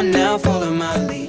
coming now, follow my lead.